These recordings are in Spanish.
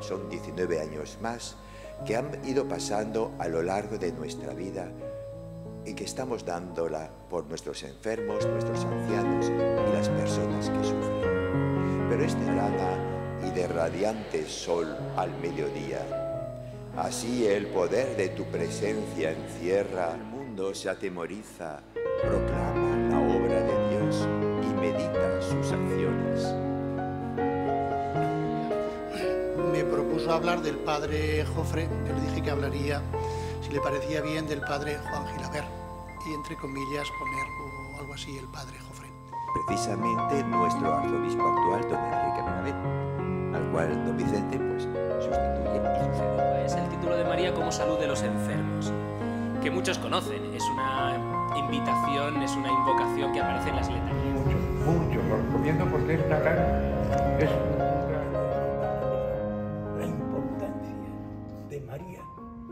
son 19 años más que han ido pasando a lo largo de nuestra vida y que estamos dándola por nuestros enfermos, nuestros ancianos y las personas que sufren. Pero este helada y de radiante sol al mediodía, así el poder de tu presencia encierra, el mundo se atemoriza, proclama propuso hablar del padre Jofre, yo le dije que hablaría, si le parecía bien, del padre Juan Gilaber, y entre comillas poner o algo así el padre Jofre. Precisamente nuestro arzobispo actual, don Enrique Benavent, al cual don Vicente pues sustituye y sucede. Es el título de María como salud de los enfermos, que muchos conocen. Es una invitación, es una invocación que aparece en las letanías. Mucho, mucho, lo recomiendo porque es una gran... de María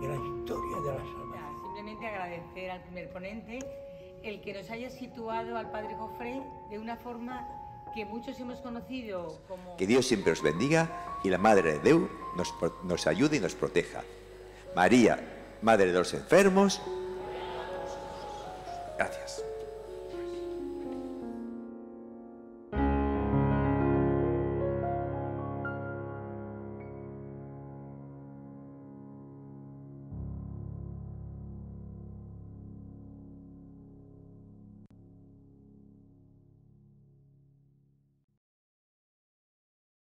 en la historia de la salvación. Simplemente agradecer al primer ponente el que nos haya situado al Padre Jofré de una forma que muchos hemos conocido como... Que Dios siempre os bendiga y la Madre de Dios nos, nos ayude y nos proteja. María, Madre de los enfermos, gracias.